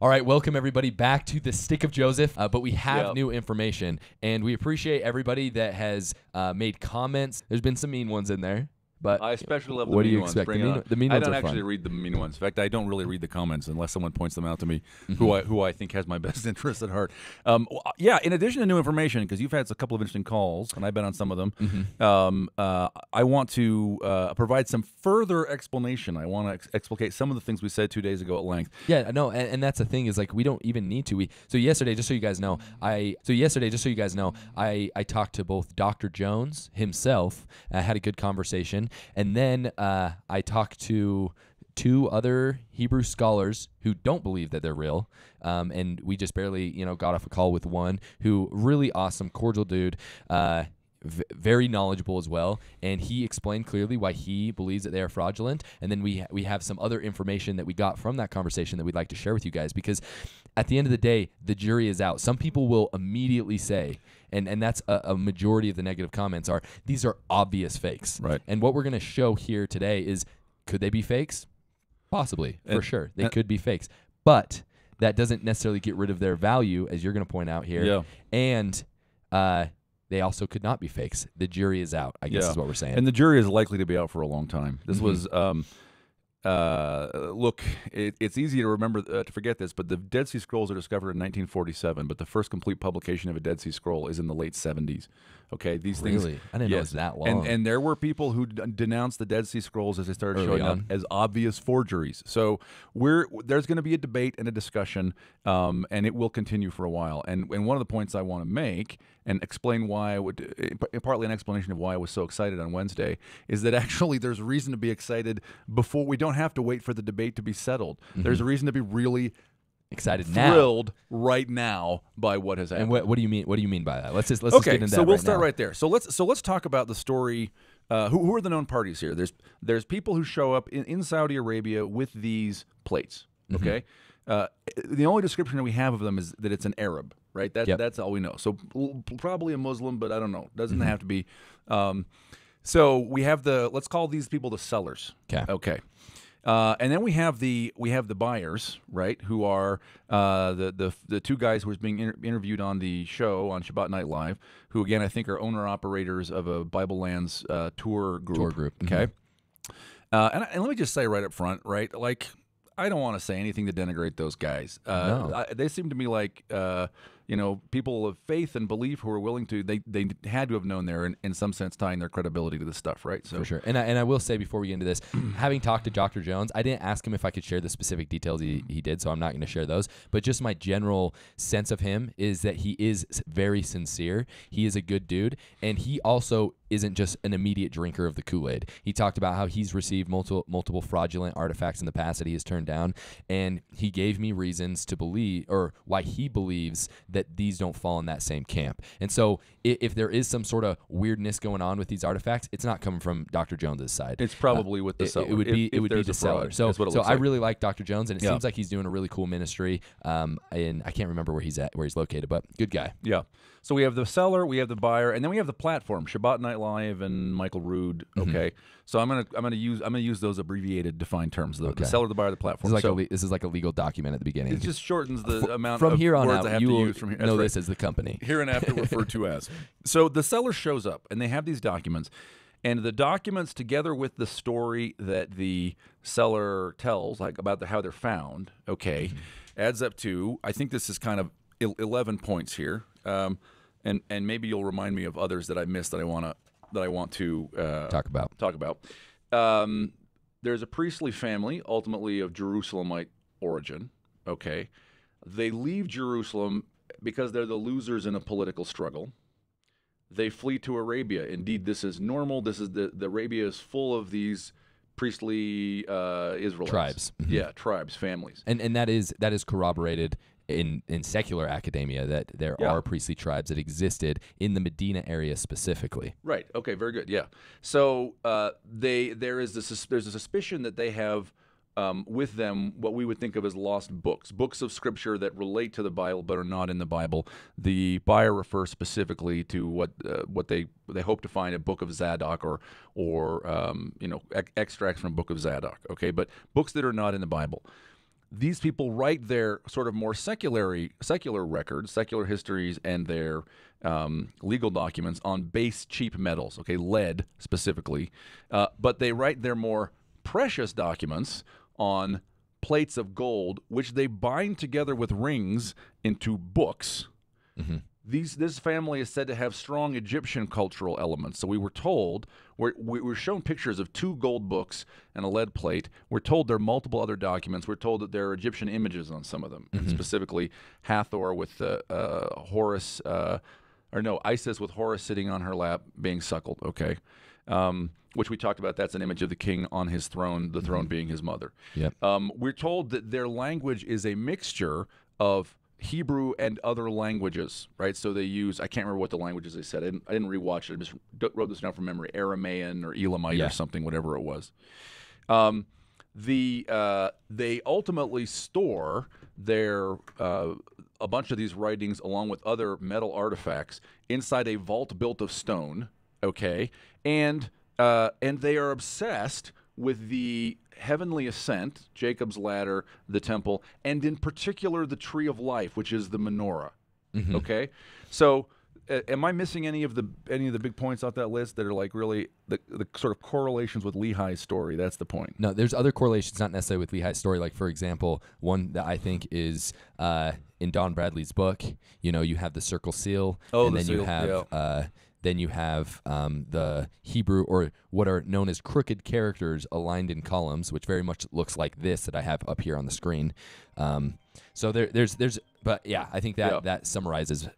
All right, welcome everybody back to the Stick of Joseph. Uh, but we have Yep. new information, and we appreciate everybody that has uh, made comments. There's been some mean ones in there, but I especially love the What do mean you ones. expect? Bring The mean- the mean I ones don't are actually fun. read the mean ones. In fact, I don't really read the comments unless someone points them out to me, Mm-hmm. who I who I think has my best interest at heart. Um, yeah. In addition to new information, because you've had a couple of interesting calls, and I've been on some of them. Mm-hmm. Um, uh, I want to uh, provide some further explanation. I want to ex- explicate some of the things we said two days ago at length. Yeah, no, and, and that's the thing is like we don't even need to. We so yesterday, just so you guys know, I so yesterday, just so you guys know, I I talked to both Dr. Jones himself. I had a good conversation, and then uh, I talked to two other Hebrew scholars who don't believe that they're real. Um, and we just barely, you know, got off a call with one who really awesome, cordial dude. Uh, very knowledgeable as well, and he explained clearly why he believes that they are fraudulent. And then we we have some other information that we got from that conversation that we'd like to share with you guys because at the end of the day, the jury is out. Some people will immediately say, and and that's a, a majority of the negative comments are these are obvious fakes. Right. And what we're gonna show here today is could they be fakes? Possibly, for sure, they and- could be fakes, but that doesn't necessarily get rid of their value, as you're going to point out here. Yeah. And uh, they also could not be fakes. The jury is out. I guess Yeah. is what we're saying. And the jury is likely to be out for a long time. This Mhm. was, um, uh, look, it, it's easy to remember uh, to forget this, but the Dead Sea Scrolls are discovered in 1947. But the first complete publication of a Dead Sea Scroll is in the late 70s. Okay, these things. really, I didn't know it was that long. And, and there were people who d- denounced the Dead Sea Scrolls as they started Early showing up as obvious forgeries. So we're there's going to be a debate and a discussion, um, and it will continue for a while. And and one of the points I want to make and explain why I would uh, partly an explanation of why I was so excited on Wednesday is that actually there's reason to be excited before we don't have to wait for the debate to be settled. There's a reason to be really Excited now. thrilled right now by what has happened. And what, what do you mean? What do you mean by that? Let's just let's just okay, get into so that we'll right start now. right there. So let's so let's talk about the story. Uh, who, who are the known parties here? There's there's people who show up in, in Saudi Arabia with these plates. Mm-hmm. Okay, uh, the only description that we have of them is that it's an Arab, right? That's Yep. that's all we know. So probably a Muslim, but I don't know. Doesn't Mm-hmm. have to be. Um, so we have the let's call these people the sellers. 'Kay. Okay. Uh, and then we have the we have the buyers, right? Who are uh, the the the two guys who was being inter- interviewed on the show on Shabbat Night Live, who again I think are owner operators of a Bible Lands uh, tour group. Tour group, Okay. Uh, and, and let me just say right up front, right? Like I don't want to say anything to denigrate those guys. Uh, No. I, they seem to me like uh, you know people of faith and belief who are willing to. They they had to have known there in, in some sense tying their credibility to this stuff, right? So For sure. And I, and I will say before we get into this, having talked to Dr. Jones, I didn't ask him if I could share the specific details he, he did, so I'm not going to share those. But just my general sense of him is that he is very sincere. He is a good dude. And he also isn't just an immediate drinker of the Kool Aid. He talked about how he's received multiple, multiple fraudulent artifacts in the past that he has turned down. And he gave me reasons to believe, or why he believes that these don't fall in that same camp. And so if, if there is some sort of weirdness going on with these artifacts, it's not coming from Dr. Jones's side. it's probably with the Uh, It- seller. It, would if- be it would be the seller. So That's what it so looks I really like Dr. Jones, and it Yeah. seems like he's doing a really cool ministry. Um, and I can't remember where he's at, where he's located, but good guy. Yeah. So we have the seller, we have the buyer, and then we have the platform, Shabbat Night Live and Michael Rood. Mm-hmm. Okay. So I'm gonna I'm gonna use I'm gonna use those abbreviated defined terms. The, Okay. the seller, the buyer, the This platform. is like so a this is like a legal document at the beginning. it just shortens the amount from of here on words I out, have you will use from here. know right. this as the company. hereinafter referred to as. So the seller shows up and they have these documents. And the documents, together with the story that the seller tells, like about the, how they're found, okay, adds up to, I think this is kind of 11 points here. Um, and, and maybe you'll remind me of others that I missed that I want to that I want to uh, Talk about. talk about. Um, there's a priestly family, ultimately of Jerusalemite origin. Okay, they leave Jerusalem because they're the losers in a political struggle. They flee to Arabia. Indeed, this is normal. This is the, the Arabia is full of these priestly uh, Israelites. Tribes. Mhm. Yeah, tribes, families. And and that is that is corroborated in in secular academia that there Yeah. are priestly tribes that existed in the Medina area specifically. Right. Okay. Very good. Yeah. So uh, they there is this there's a suspicion that they have um, with them what we would think of as lost books, books of scripture that relate to the Bible but are not in the Bible. The buyer refers specifically to what uh, what they they hope to find a book of Zadok or or um, you know ex- extracts from book of Zadok. Okay, but books that are not in the Bible. These people write their sort of more secular secular records, secular histories, and their um, legal documents on base cheap metals, okay, lead specifically, uh, but they write their more precious documents on plates of gold, which they bind together with rings into books. These this family is said to have strong Egyptian cultural elements. So we were told we're, we were shown pictures of two gold books and a lead plate. We're told there are multiple other documents. We're told that there are Egyptian images on some of them, and specifically Hathor with uh, uh, Horus, uh, or no Isis with Horus sitting on her lap being suckled. Okay. Um, which we talked about. That's an image of the king on his throne, the throne being his mother. Yep. Um, we're told that their language is a mixture of Hebrew and other languages, right? So they use, I can't remember what the languages they said. I didn't, I didn't rewatch it. I just wrote this down from memory Aramaean or Elamite Yeah. or something, whatever it was. Um, the uh, They ultimately store their. Uh, a bunch of these writings, along with other metal artifacts, inside a vault built of stone. Okay, and uh, and they are obsessed with the heavenly ascent, Jacob's ladder, the temple, and in particular the tree of life, which is the menorah. Okay, so uh, am I missing any of the any of the big points off that list that are like really the the sort of correlations with Lehi's story? That's the point. No, there's other correlations, not necessarily with Lehi's story. Like, for example, one that I think is uh, in Don Bradley's book. You know, you have the circle seal, Oh, and the then you have yeah. uh, then you have um, the Hebrew or what are known as crooked characters aligned in columns, which very much looks like this that I have up here on the screen. Um, so there, there's there's, but yeah, I think that Yeah. that summarizes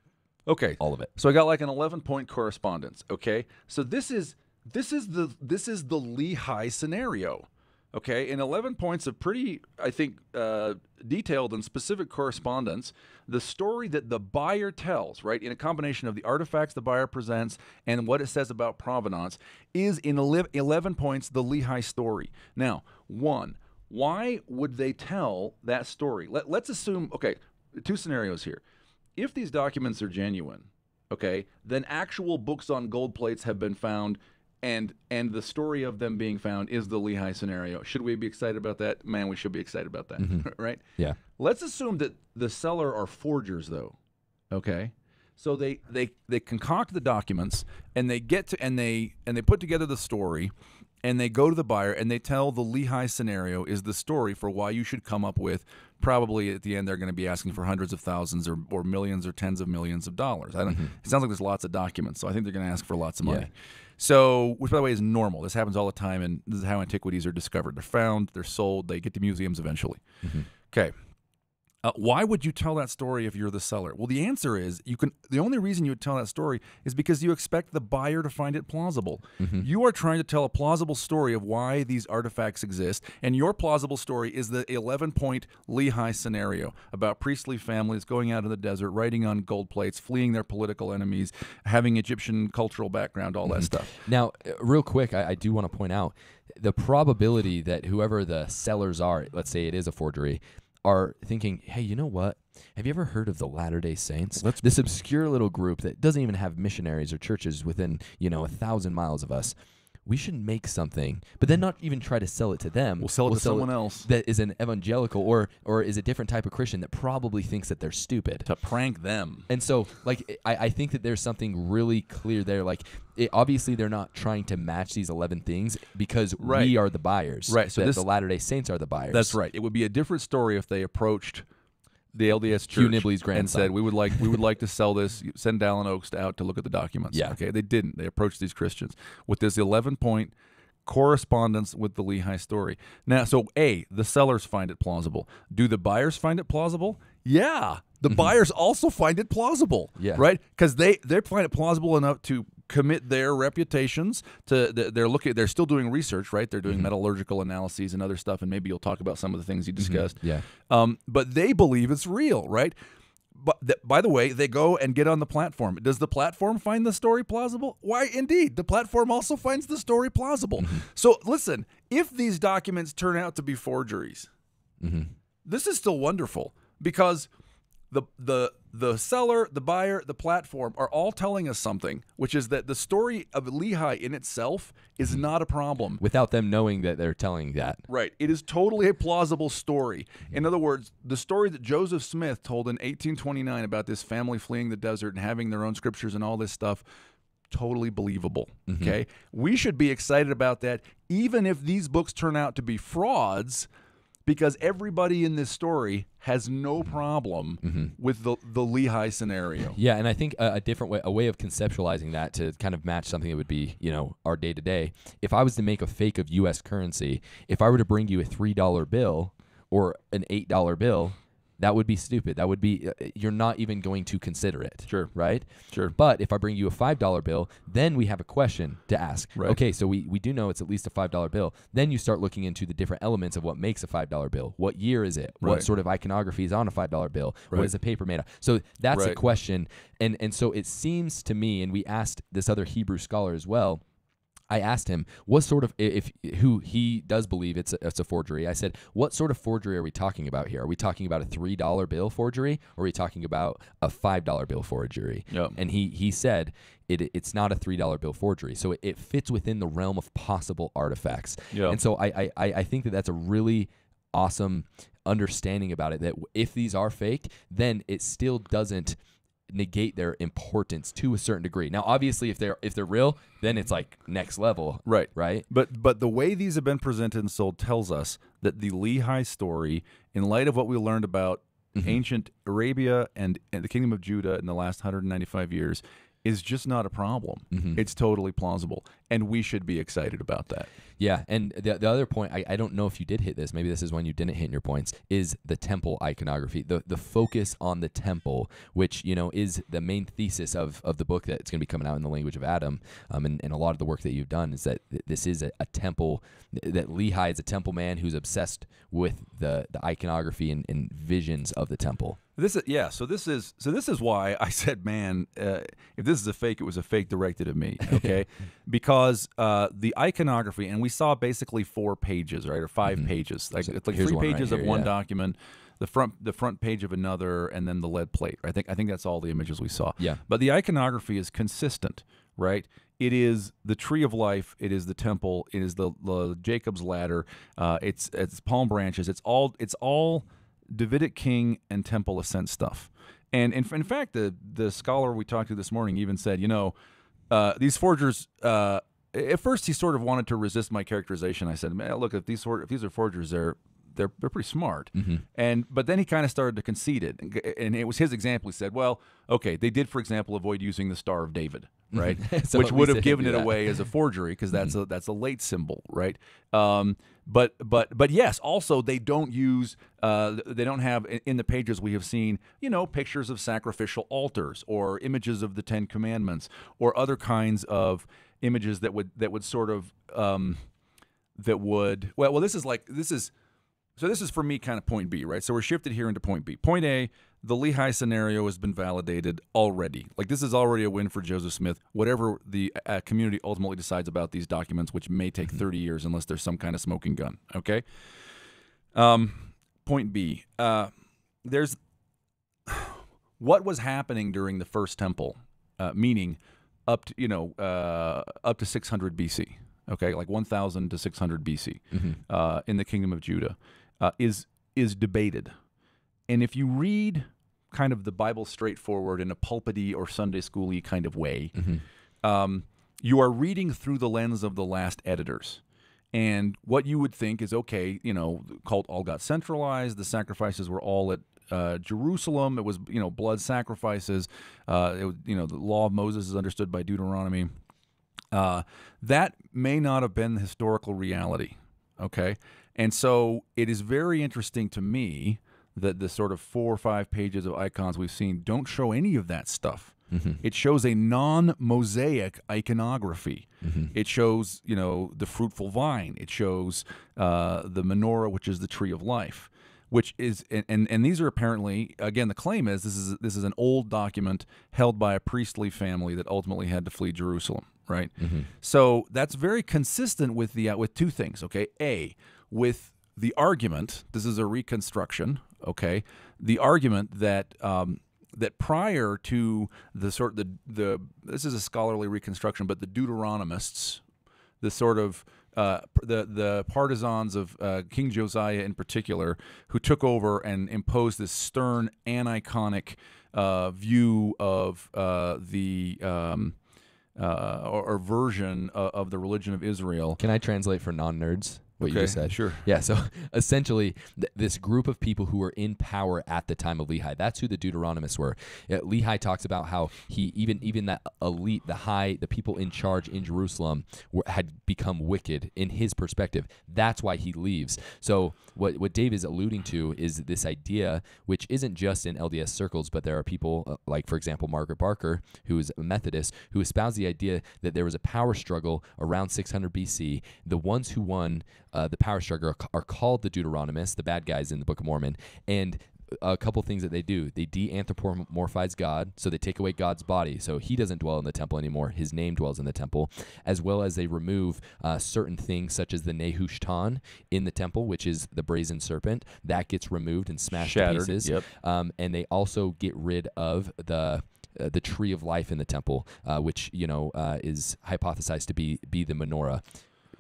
Okay, all of it. So I got like an 11 point correspondence, okay? So this is this is the this is the Lehi scenario. Okay, in 11 points of pretty, I think, uh, detailed and specific correspondence, the story that the buyer tells, right, in a combination of the artifacts the buyer presents and what it says about provenance, is in 11 11 points the Lehi story. Now, one, why would they tell that story? Let, let's assume, okay, two scenarios here if these documents are genuine, okay, then actual books on gold plates have been found and and the story of them being found is the Lehi scenario. Should we be excited about that? Man, we should be excited about that, mm-hmm. right? Yeah. Let's assume that the seller are forgers though. Okay? So they they they concoct the documents and they get to and they and they put together the story and they go to the buyer and they tell the Lehi scenario is the story for why you should come up with probably at the end they're going to be asking for hundreds of thousands or, or millions or tens of millions of dollars. I don't mm-hmm. it sounds like there's lots of documents, so I think they're going to ask for lots of money. Yeah. So, which by the way is normal. This happens all the time, and this is how antiquities are discovered. They're found, they're sold, they get to museums eventually. Mm-hmm. Okay. Uh, why would you tell that story if you're the seller? Well, the answer is you can. The only reason you would tell that story is because you expect the buyer to find it plausible. You are trying to tell a plausible story of why these artifacts exist, and your plausible story is the 11-point Lehi scenario about priestly families going out in the desert, writing on gold plates, fleeing their political enemies, having Egyptian cultural background, all that stuff. Now, uh, real quick, I, I do want to point out the probability that whoever the sellers are, let's say it is a forgery, are thinking, hey, you know what? Have you ever heard of the Latter day Saints? Let's- this obscure little group that doesn't even have missionaries or churches within, you know, a thousand miles of us. We should make something, but then not even try to sell it to them. We'll sell it to someone else. that is an evangelical or or is a different type of Christian that probably thinks that they're stupid. To prank them. And so, like, I, I think that there's something really clear there. Like, it, obviously, they're not trying to match these 11 things because Right. we are the buyers. Right, so That this- the Latter day Saints are the buyers. That's right. It would be a different story if they approached the LDS Church Nibley's and grandson. said, "We would like we would like to sell this. Send Dallin Oaks out to look at the documents." Yeah. Okay. They didn't. They approached these Christians with this eleven point correspondence with the Lehi story. Now, so a the sellers find it plausible. Do the buyers find it plausible? Yeah. The buyers also find it plausible. Mm-hmm. Yeah. Right. Because they they find it plausible enough to commit their reputations to they're looking they're still doing research right they're doing Mm-hmm. metallurgical analyses and other stuff and maybe you'll talk about some of the things you discussed Yeah. um, but they believe it's real right but th- by the way they go and get on the platform. Does the platform find the story plausible? Why indeed. The platform also finds the story plausible. So listen if these documents turn out to be forgeries Mm-hmm. this is still wonderful because the the the seller, the buyer, the platform are all telling us something, which is that the story of Lehi in itself is mm-hmm. not a problem. Without them knowing that they're telling that. Right. It is totally a plausible story. In other words, the story that Joseph Smith told in 1829 about this family fleeing the desert and having their own scriptures and all this stuff, totally believable. Mm-hmm. Okay. We should be excited about that, even if these books turn out to be frauds. Because everybody in this story has no problem mm-hmm. with the the Lehi scenario. Yeah, and I think a, a different way, a way of conceptualizing that to kind of match something that would be, you know, our day to day. If I was to make a fake of U.S. currency, if I were to bring you a three dollar bill or an eight dollar bill, that would be stupid. That would be uh, you're not even going to consider it. Sure. right? Sure. But if I bring you a five dollar bill, then we have a question to ask. Right. Okay, so we, we do know it's at least a five dollar bill. Then you start looking into the different elements of what makes a five dollar bill. What year is it? What sort of iconography is on a five dollar bill? What Right. is the paper made of? So that's a question. And and so it seems to me, and we asked this other Hebrew scholar as well. I asked him what sort of if who he does believe it's a, it's a forgery. I said, "What sort of forgery are we talking about here? Are we talking about a three dollar bill forgery, or are we talking about a five dollar bill forgery?" Yep. And he he said it it's not a three dollar bill forgery, so it, it fits within the realm of possible artifacts. Yeah. And so I, I I I think that that's a really awesome understanding about it. That if these are fake, then it still doesn't negate their importance to a certain degree. Now, obviously, if they're if they're real, then it's like next level, Right. Right? But but the way these have been presented and sold tells us that the Lehi story, in light of what we learned about mm-hmm. ancient Arabia and, and the kingdom of Judah in the last 195 years, is just not a problem. It's totally plausible, and we should be excited about that. Yeah, and the, the other point, I, I don't know if you did hit this. Maybe this is one you didn't hit in your points. Is the temple iconography, the the focus on the temple, which you know is the main thesis of, of the book that's going to be coming out in the language of Adam, um, and, and a lot of the work that you've done is that this is a, a temple that Lehi is a temple man who's obsessed with the the iconography and, and visions of the temple. This is yeah. So this is so this is why I said, man, uh, if this is a fake, it was a fake directed at me. Okay, because uh, the iconography, and we saw basically four pages, right, or 5 pages, like it's like three one right pages of here, one yeah. document, the front the front page of another, and then the lead plate. I think I think that's all the images we saw. Yeah. But the iconography is consistent, right? It is the tree of life. It is the temple. It is the, the Jacob's ladder. Uh, it's it's palm branches. It's all it's all Davidic king and temple ascent stuff. And in, in fact, the the scholar we talked to this morning even said, you know, uh, these forgers. Uh, at first, he sort of wanted to resist my characterization. I said, "Man, look, if these if these are forgers, they're they're they're pretty smart." And but then he kind of started to concede it, and, it was his example. He said, "Well, okay, they did, for example, avoid using the Star of David, right? So Which would have given it that. away as a forgery because that's a that's a late symbol, right? Um, but but but yes, also they don't use uh, they don't have in in the pages we have seen you know pictures of sacrificial altars or images of the Ten Commandments or other kinds of images that would that would sort of um, that would well well this is like this is so this is for me kind of point B, right? So we're shifted here into point B. Point A, the Lehi scenario has been validated already. Like this is already a win for Joseph Smith. Whatever the uh, community ultimately decides about these documents, which may take 30 years unless there's some kind of smoking gun. Okay. Um, point B, uh, there's what was happening during the first temple, uh, meaning up to you know uh, up to 600 BC. Okay, like 1000 to 600 BC uh, in the kingdom of Judah uh, is is debated, and if you read kind of the Bible straightforward in a pulpity or Sunday schooly kind of way, um, you are reading through the lens of the last editors. And what you would think is okay, you know, the cult all got centralized. The sacrifices were all at uh, Jerusalem. It was, you know, blood sacrifices. Uh, it, was- you know, the law of Moses is understood by Deuteronomy. Uh, that may not have been the historical reality. Okay. And so it is very interesting to me that the sort of four or five pages of icons we've seen don't show any of that stuff. It shows a non-mosaic iconography. It shows, you know, the fruitful vine. It shows uh, the menorah, which is the tree of life, which is, and, and and these are apparently, again, the claim is this is this is an old document held by a priestly family that ultimately had to flee Jerusalem, right? So that's very consistent with the uh, with two things. Okay, a with the argument. This is a reconstruction Okay, the argument that um, that prior to the sort the the this is a scholarly reconstruction, but the Deuteronomists, the sort of uh, the the partisans of uh, King Josiah in particular, who took over and imposed this stern, aniconic uh, view of uh, the um, uh, or, or version of, of the religion of Israel. Can I translate for non nerds? What you just said. sure. Yeah. So essentially, th- this group of people who were in power at the time of Lehi, that's who the Deuteronomists were. Yeah, Lehi talks about how he even even that elite, the high, the people in charge in Jerusalem were, had become wicked in his perspective. That's why he leaves. So what what Dave is alluding to is this idea, which isn't just in LDS circles, but there are people uh, like, for example, Margaret Barker, who is a Methodist, who espoused the idea that there was a power struggle around 600 BC. The ones who won uh, the power struggle are, are called the Deuteronomists, the bad guys in the Book of Mormon, and a couple things that they do. They de-anthropomorphize God, so they take away God's body, so He doesn't dwell in the temple anymore. His name dwells in the temple, as well as they remove uh, certain things such as the Nehushtan in the temple, which is the brazen serpent that gets removed and smashed Shattered, to pieces. yep. Um, and they also get rid of the uh, the tree of life in the temple, uh, which you know uh, is hypothesized to be be the menorah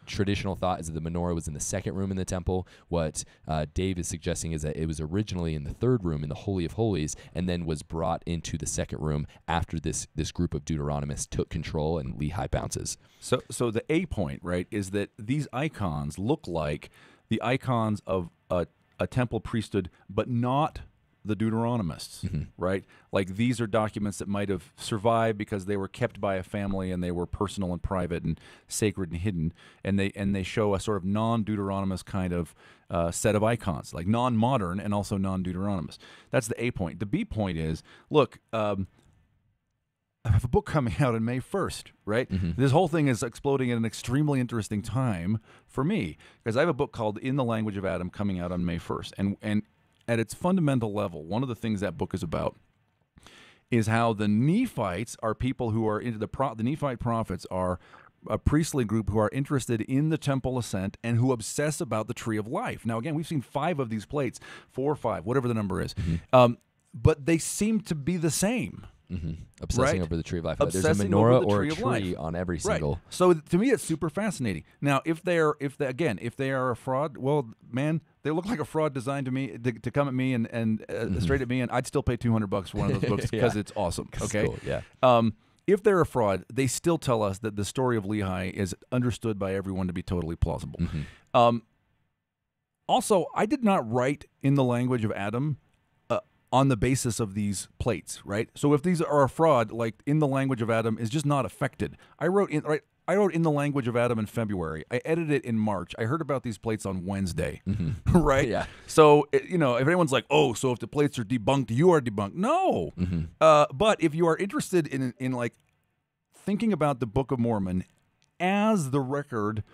traditional thought is that the menorah was in the second room in the temple. What uh, Dave is suggesting is that it was originally in the third room in the Holy of Holies, and then was brought into the second room after this this group of Deuteronomists took control and Lehi bounces. So, so the A point, right, is that these icons look like the icons of a, a temple priesthood, but not the Deuteronomists, right? Like these are documents that might have survived because they were kept by a family and they were personal and private and sacred and hidden, and they and they show a sort of non-Deuteronomist kind of uh, set of icons, like non-modern and also non-Deuteronomous. That's the A point. The B point is, look. Um, I have a book coming out on May 1st, right? This whole thing is exploding at an extremely interesting time for me because I have a book called In the Language of Adam coming out on May 1st. And and at its fundamental level, one of the things that book is about is how the Nephites are people who are into the pro- the Nephite prophets are a priestly group who are interested in the temple ascent and who obsess about the tree of life. Now, again, we've seen five of these plates, four or five, whatever the number is, um, but they seem to be the same. Mm-hmm. Obsessing Right. over the tree of life. There's a menorah the or a tree on every Right. single. So to me, it's super fascinating. Now, if they're if they again if they are a fraud, well, man, they look like a fraud designed to me to, to come at me and and uh, straight at me, and I'd still pay two hundred bucks for one of those books Mm-hmm. Yeah. because it's awesome. It's Okay, cool, yeah. Um, if they're a fraud, they still tell us that the story of Lehi is understood by everyone to be totally plausible. Mm-hmm. Um, also, I did not write in the language of Adam on the basis of these plates, right? So if these are a fraud, like in the language of Adam is just not affected. I wrote in right. I wrote in the language of Adam in February. I edited it in March. I heard about these plates on Wednesday, right? Yeah. So you know, if anyone's like, "Oh, so if the plates are debunked, you are debunked," no. Uh, but if you are interested in in like thinking about the Book of Mormon as the record,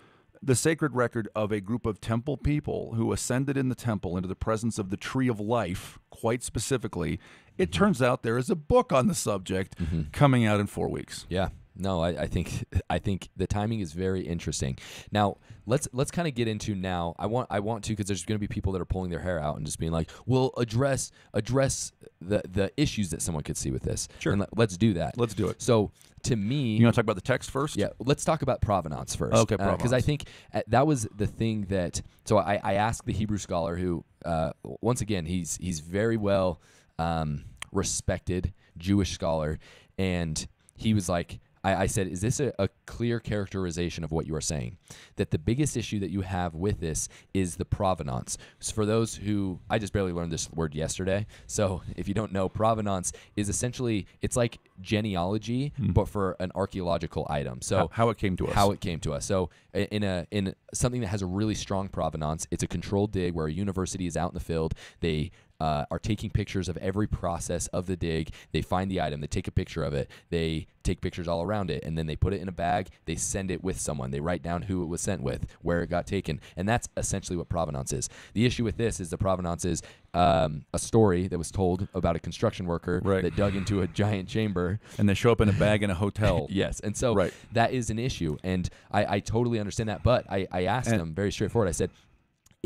the sacred record of a group of temple people who ascended in the temple into the presence of the tree of life, quite specifically, it mm-hmm. turns out there is a book on the subject mm-hmm. coming out in four weeks. Yeah. No, I, I think I think the timing is very interesting. Now let's let's kind of get into now. I want I want to because there's going to be people that are pulling their hair out and just being like, "Well, address address the the issues that someone could see with this." Sure. And let, let's do that. Let's do it. So to me, You want to talk about the text first? yeah, let's talk about provenance first. Okay, Because I think uh, that was the thing that. So I, I asked the Hebrew scholar who, uh, once again, he's he's very well um, respected Jewish scholar, and he was like. I, I said, is this a, a clear characterization of what you are saying? That the biggest issue that you have with this is the provenance. So for those who, I just barely learned this word yesterday. So if you don't know, provenance is essentially, it's like genealogy, hmm. but for an archaeological item. So How, how it came to us. how it came to us. So in a in something that has a really strong provenance, it's a controlled dig where a university is out in the field. They uh, are taking pictures of every process of the dig. They find the item, they take a picture of it, they take pictures all around it, and then they put it in a bag. They send it with someone. They write down who it was sent with, where it got taken, and that's essentially what provenance is. The issue with this is the provenance is um, a story that was told about a construction worker Right. that dug into a giant chamber and they show up in a bag in a hotel. Yes, and so Right. that is an issue, and I, I totally understand that. But I, I asked And- him very straightforward. I said,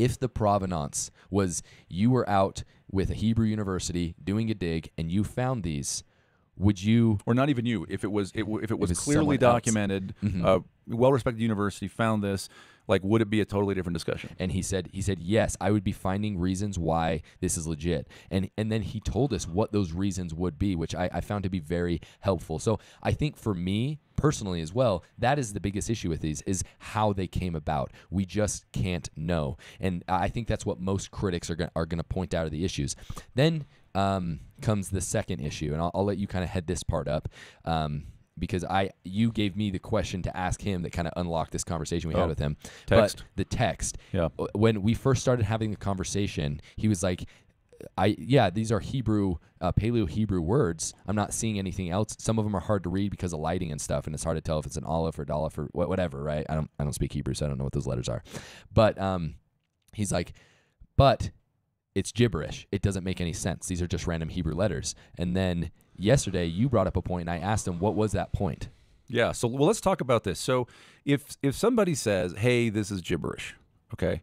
if the provenance was you were out with a Hebrew university doing a dig and you found these, would you or not even you if it was it, if it was it's clearly documented Mhm. uh, well-respected university found this like would it be a totally different discussion? And he said he said yes i would be finding reasons why this is legit. And and then he told us what those reasons would be which i, I found to be very helpful. So i think for me personally as well that is the biggest issue with these is how they came about. We just can't know. And i think that's what most critics are going are going to point out are the issues. Then um, comes the second issue and i'll, I'll let you kind of head this part up. Um, because I you gave me the question to ask him that kind of unlocked this conversation we Oh, had with him. text. But the text. Yeah. When we first started having the conversation, he was like, "I yeah, these are Hebrew, uh, Paleo Hebrew words. I'm not seeing anything else. Some of them are hard to read because of lighting and stuff, and it's hard to tell if it's an aleph or daleth or whatever. Right? I don't I don't speak Hebrew, so I don't know what those letters are. But um, he's like, but it's gibberish. It doesn't make any sense. These are just random Hebrew letters. And then yesterday you brought up a point, and I asked him what was that point. Yeah. So well, let's talk about this. So if if somebody says, "Hey, this is gibberish," okay,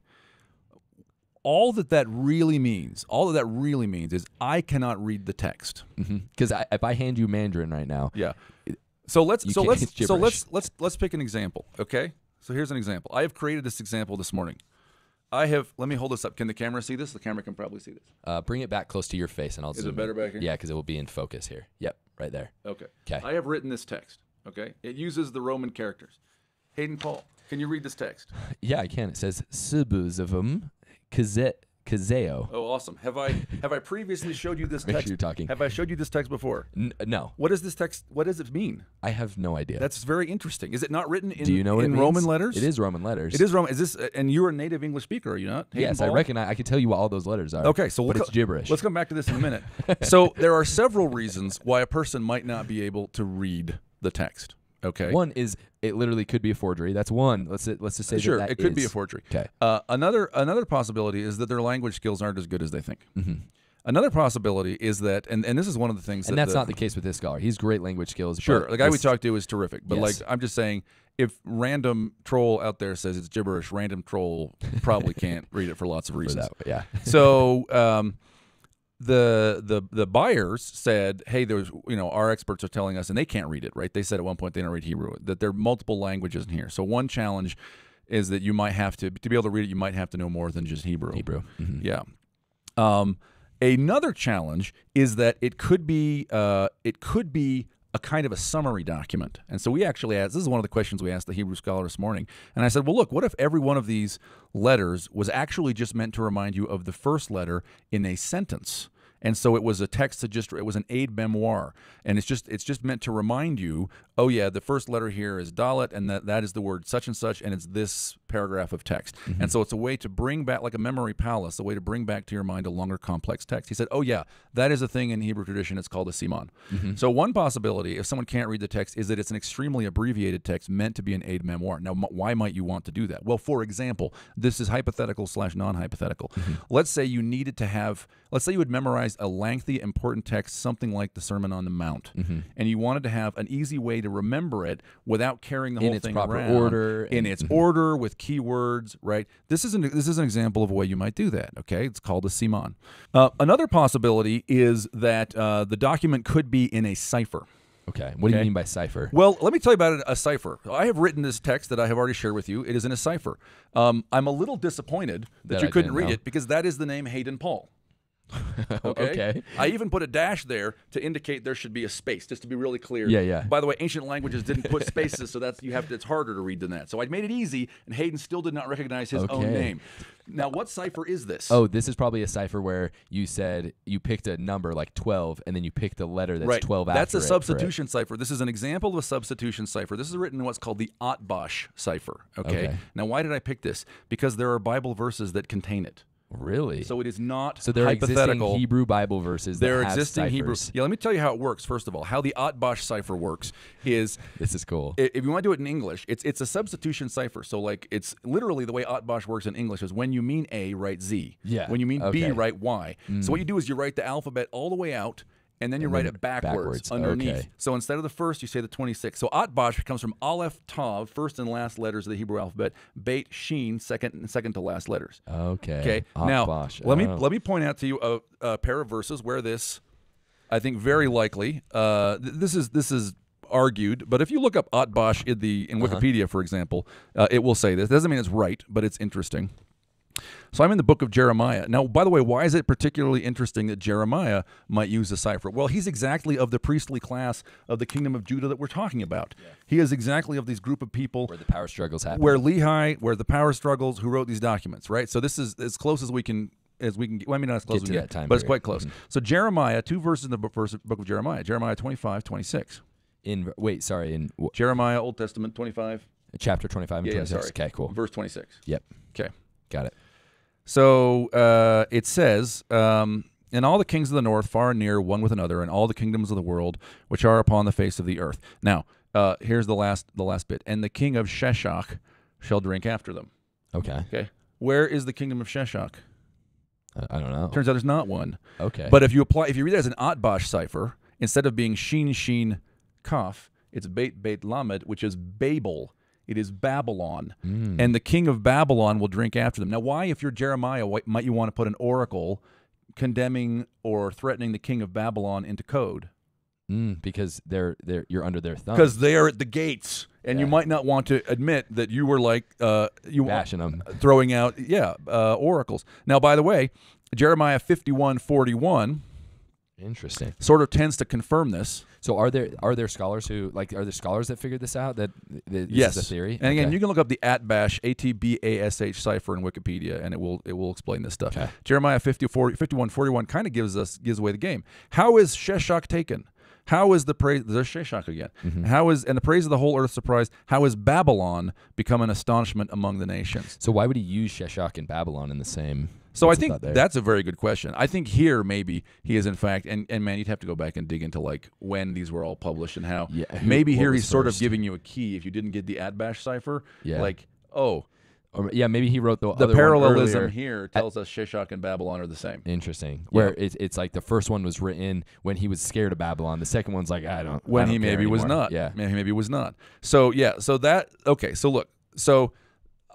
all that that really means, all that that really means is I cannot read the text. Mm-hmm, because I if I hand you Mandarin right now, Yeah. So let's so let's so let's let's let's pick an example. Okay. So here's an example. I have created this example this morning. I have. Let me hold this up. Can the camera see this? The camera can probably see this. uh, bring it back close to your face, and I'll. Is it better in. back here? Yeah, because it will be in focus here. Yep, right there. Okay. Okay. I have written this text. Okay. It uses the Roman characters. Hayden Paul, can you read this text? Yeah, I can. It says Subuzavum Kazeo. Oh, awesome. Have I have I previously showed you this Make sure text? you're talking. Have I showed you this text before? N- no, What does this text? What does it mean? I have no idea. That's very interesting. Is it not written in, Do you know what in it means? Roman letters? It is Roman letters. It is Roman. Is this? Uh, and you're a native English speaker, are you not? Hayden Yes, I recognize. I can tell you what all those letters are. Okay, so we'll but co- it's gibberish. Let's come back to this in a minute. so there are several reasons why a person might not be able to read the text. Okay. One is it literally could be a forgery. That's one. Let's let's just say Sure, that it could be a forgery. Okay. Uh, another another possibility is that their language skills aren't as good as they think. Mhm. Another possibility is that, and, and this is one of the things, And that that's the, not the case with this scholar. He's great language skills. Sure, the guy we talked to is terrific, but Yes. like I'm just saying, if random troll out there says it's gibberish, random troll probably can't read it for lots of reasons. that. Yeah. so um, the the the buyers said, "Hey, there's you know our experts are telling us, and they can't read it, right? They said at one point they don't read Hebrew. That there are multiple languages in here. So one challenge is that you might have to to be able to read it, you might have to know more than just Hebrew. Hebrew. Mhm. Yeah. Um, another challenge is that it could be uh, it could be a kind of a summary document. And so we actually asked this is one of the questions we asked the Hebrew scholar this morning. And I said, well, look, what if every one of these letters was actually just meant to remind you of the first letter in a sentence? And so it was a text that just it was an aide memoire, and it's just it's just meant to remind you, oh yeah, the first letter here is dalet, and that that is the word such and such, and it's this paragraph of text. Mm-hmm. And so it's a way to bring back like a memory palace, a way to bring back to your mind a longer complex text. He said, oh yeah, that is a thing in Hebrew tradition. It's called a siman. Mm-hmm. So one possibility, if someone can't read the text, is that it's an extremely abbreviated text meant to be an aide memoire. Now, why might you want to do that? Well, for example, this is hypothetical slash non-hypothetical. Mm-hmm. Let's say you needed to have, let's say you had memorized a lengthy, important text, something like the Sermon on the Mount, and you wanted to have an easy way to remember it without carrying the In whole its thing proper around order in and- its order with keywords. Right. This is an this is an example of a way you might do that. Okay, it's called a siman. Uh, another possibility is that uh, the document could be in a cipher. Okay. What do you mean by cipher? Well, let me tell you about a cipher. I have written this text that I have already shared with you. It is in a cipher. Um, I'm a little disappointed that, That you I couldn't read know. it because that is the name Hayden Paul. Okay? Okay. I even put a dash there to indicate there should be a space, just to be really clear. Yeah, yeah. By the way, ancient languages didn't put spaces, so that's you have to, it's harder to read than that. So I made it easy, and Hayden still did not recognize his own name. Now, what cipher is this? Oh, this is probably a cipher where you said you picked a number like 12 and then you picked a letter that's right. 12 That's after a it for it. substitution cipher. This is an example of a substitution cipher. This is written in what's called the Atbash cipher. Okay? Okay. Now, why did I pick this? Because there are Bible verses that contain it. Really? So it is not So there are existing hypothetical. Hebrew Bible verses. there are that have existing Hebrew. Yeah, let me tell you how it works. First of all, how the Atbash cipher works is This is cool. if you want to do it in English, it's it's a substitution cipher. So like it's literally the way Atbash works in English is when you mean A, write Z. Yeah, When you mean B, write Y. So mm. what you do is you write the alphabet all the way out. And then you And write then it backwards, backwards, underneath. okay. So instead of the first, you say the 26. So Atbash comes from Aleph Tav, first and last letters of the Hebrew alphabet. Beit Sheen, second and second to last letters. Okay. Okay. Now let me Oh. let me point out to you a, a pair of verses where this, I think, very likely. Uh, th- this is this is argued, but if you look up Atbash in the in Uh-huh. Wikipedia, for example, uh, it will say this. Doesn't mean it's right, but it's interesting. So I'm in the book of Jeremiah. Now, by the way, why is it particularly interesting that Jeremiah might use a cipher? Well, he's exactly of the priestly class of the kingdom of Judah that we're talking about. He is exactly of these group of people where the power struggles happen. where Lehi, where the power struggles, who wrote these documents, right? So this is as close as we can as we can. Well, I mean, not as close Get as to we that can, time but it's quite close. Mm-hmm. So Jeremiah, two verses in the book, first book of Jeremiah, Jeremiah 25, 26. in wait, sorry, in Jeremiah, Old Testament 25. chapter 25 and Yeah, yeah, 26. sorry. Okay, cool. Verse 26. Yep. Okay. Got it. So uh, it says, um, and all the kings of the north, far and near, one with another, and all the kingdoms of the world which are upon the face of the earth. Now, uh, here's the last the last bit. And the king of Sheshach shall drink after them. Okay. Okay. Where is the kingdom of Sheshach? I, I don't know. Turns out there's not one. Okay. But if you apply, if you read it as an Atbash cipher, instead of being Sheen Sheen Kaf, it's Beit Beit Lamed, which is Babel. It is Babylon, Mm. and the king of Babylon will drink after them. Now, why, if you're Jeremiah, why, might you want to put an oracle condemning or threatening the king of Babylon into code? Mm, because they're they're you're under their thumb. Because they are at the gates, and you might not want to admit that you were like uh, you bashing them. throwing out, yeah, uh, oracles. Now, by the way, Jeremiah 51 41 Interesting. sort of tends to confirm this. So are there are there scholars who like are there scholars that figured this out that th- this yes, is a theory? And again, Okay. you can look up the Atbash A T B A S H cipher in Wikipedia, and it will it will explain this stuff. Okay. Jeremiah 50, 40, 51, 41 kind of gives us gives away the game. How is Sheshach taken? How is the praise? There's Sheshach again. Mm-hmm. How is and the praise of the whole earth surprised? How is Babylon become an astonishment among the nations? so why would he use Sheshach and Babylon in the same? So I what's think that's a very good question. I think here maybe he is in fact, and, and man, you'd have to go back and dig into like when these were all published and how. Yeah, who- Maybe here he's sort of giving you a key if you didn't get the Atbash cipher. Yeah. Like, oh, or, yeah, maybe he wrote the the parallelism here tells us Sheshach and Babylon are the same. Interesting. Where it's, it's like the first one was written when he was scared of Babylon. The second one's like I don't. I When don't he maybe was not. Yeah. Maybe maybe was not. So yeah. So that okay. So look. So